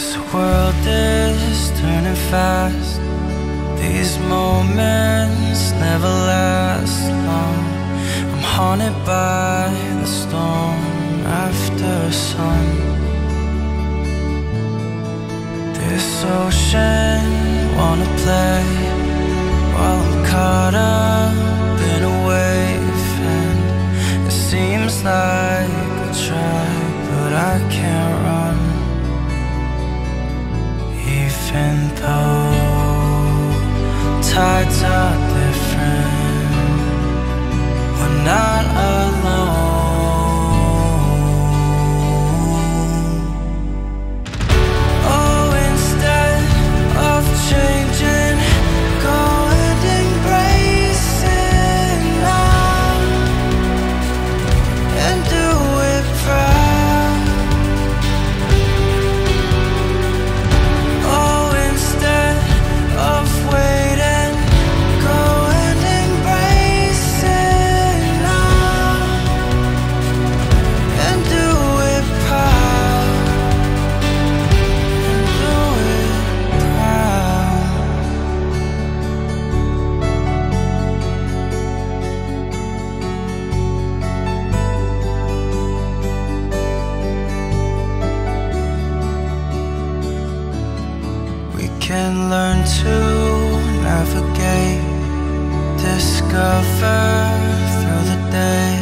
This world is turning fast. These moments never last long. I'm haunted by the storm after sun. This ocean wanna play. 看透猜 can learn to navigate, discover through the day.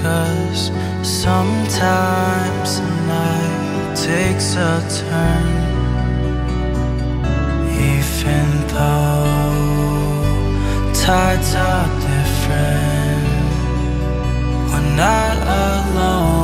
Cause sometimes the night takes a turn, even though tides are different. We're not alone.